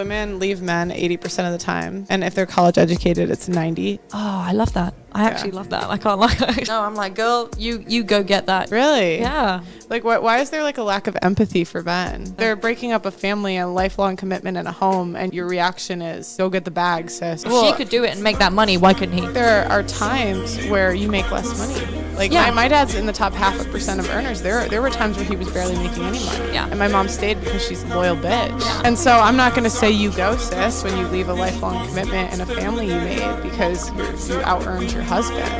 women leave men 80% of the time, and if they're college educated, it's 90. Oh, I love that. I actually love that. I can't lie. no, I'm like, girl, you you go get that. Really? Yeah. Like, why, why is there like a lack of empathy for men? They're breaking up a family, a lifelong commitment, and a home, and your reaction is, go get the bag, sis. If she could do it and make that money, why couldn't he? there are times where you make less money. Like Yeah. my, my dad's in the top half a percent of earners. There there were times where he was barely making any money. Yeah. And my mom stayed because she's a loyal bitch. Yeah. And so I'm not gonna say you go, sis, when you leave a lifelong commitment and a family you made because you're, you out earned your husband.